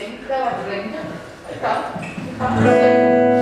Tem que dar uma frente. Tá. Tá.